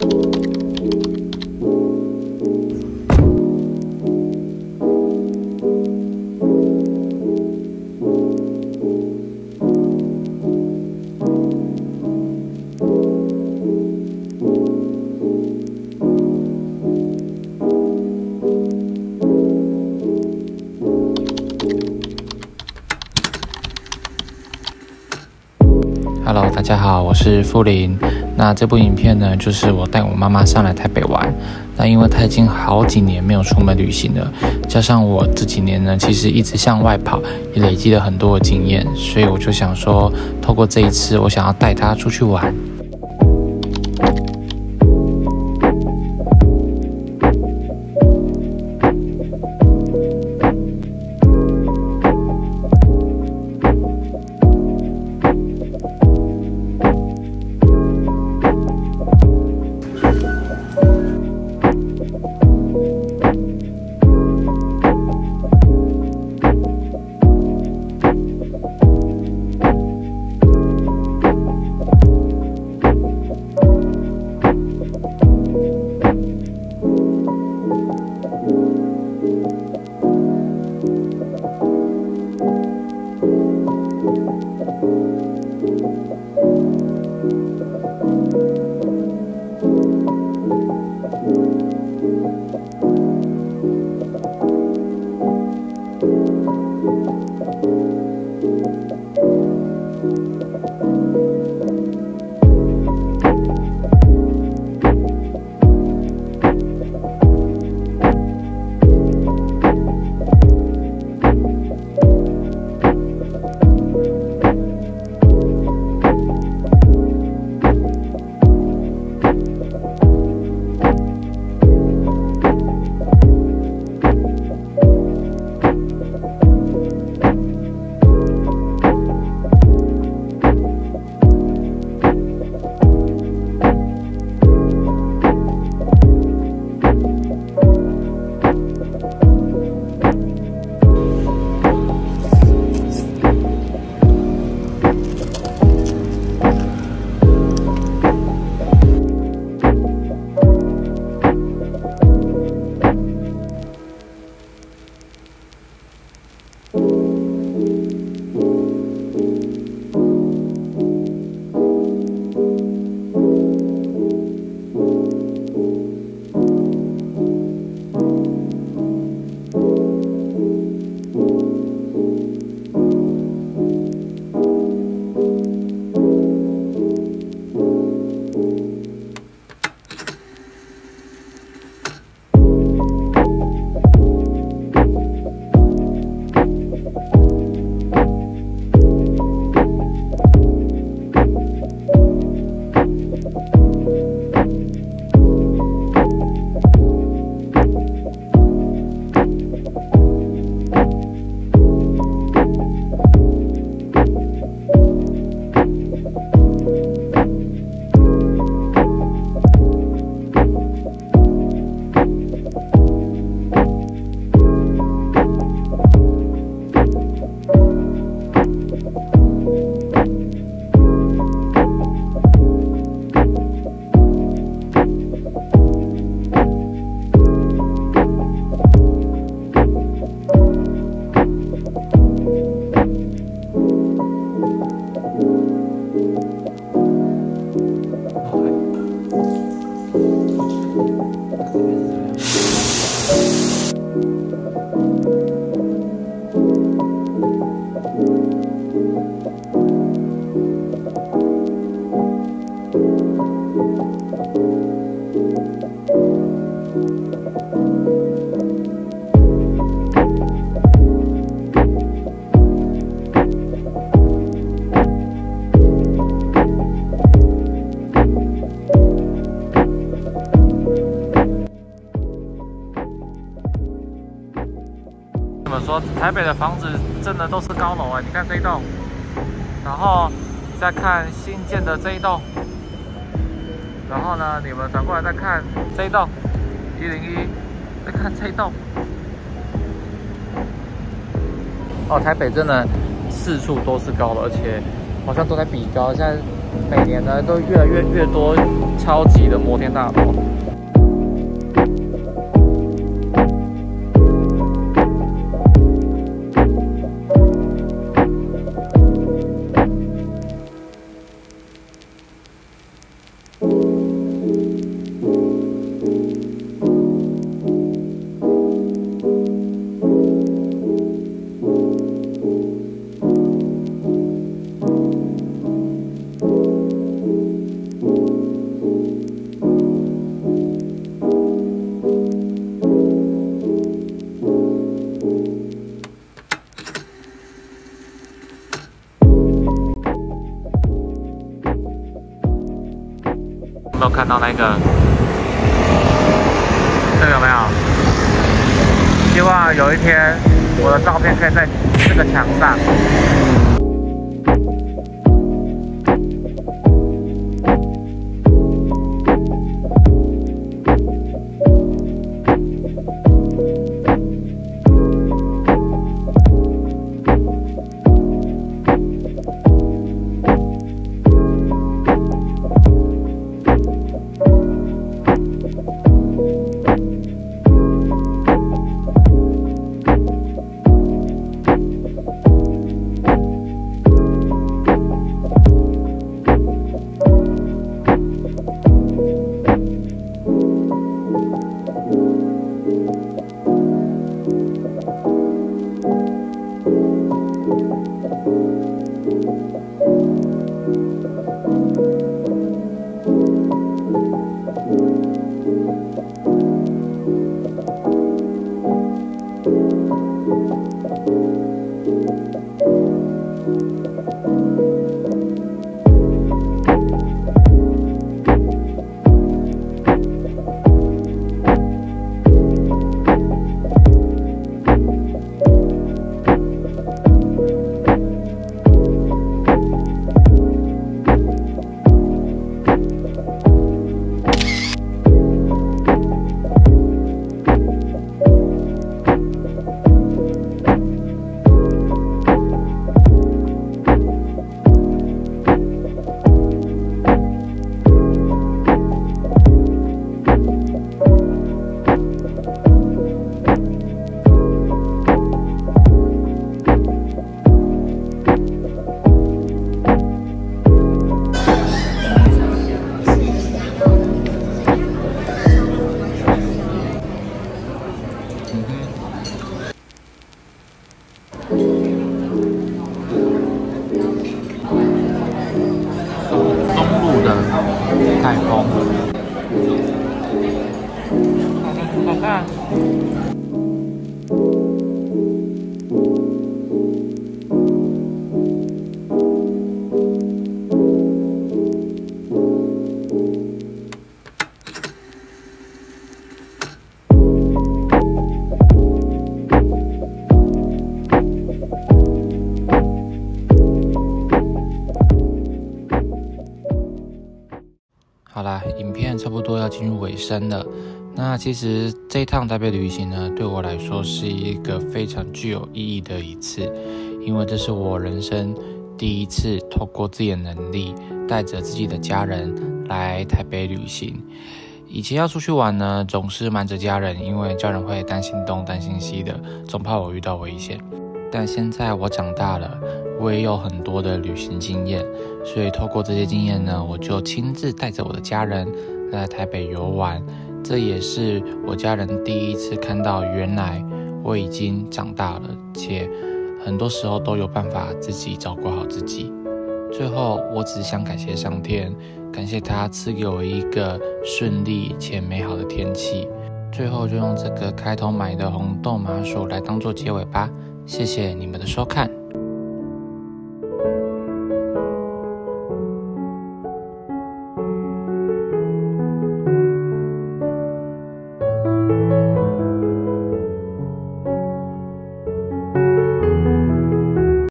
Hello，大家好，我是富林。那这部影片呢，就是我带我妈妈上来台北玩。那因为她已经好几年没有出门旅行了，加上我这几年呢，其实一直向外跑，也累积了很多的经验，所以我就想说，透过这一次，我想要带她出去玩。怎么说？台北的房子真的都是高楼啊！你看这一栋，然后再看新建的这一栋，然后呢，你们转过来再看这一栋一零一，再看这一栋。哦，台北真的四处都是高楼，而且好像都在比高。现在每年呢都越来越越多超级的摩天大楼。没有看到那个？这个有没有？希望有一天我的照片可以在这个墙上。Thank you. 太好啦，影片差不多要进入尾声了。那其实这一趟台北旅行呢，对我来说是一个非常具有意义的一次，因为这是我人生第一次透过自己的能力，带着自己的家人来台北旅行。以前要出去玩呢，总是瞒着家人，因为家人会担心东担心西的，总怕我遇到危险。但现在我长大了。我也有很多的旅行经验，所以透过这些经验呢，我就亲自带着我的家人来台北游玩。这也是我家人第一次看到，原来我已经长大了，且很多时候都有办法自己照顾好自己。最后，我只想感谢上天，感谢他赐给我一个顺利且美好的天气。最后，就用这个开头买的红豆麻薯来当做结尾吧。谢谢你们的收看。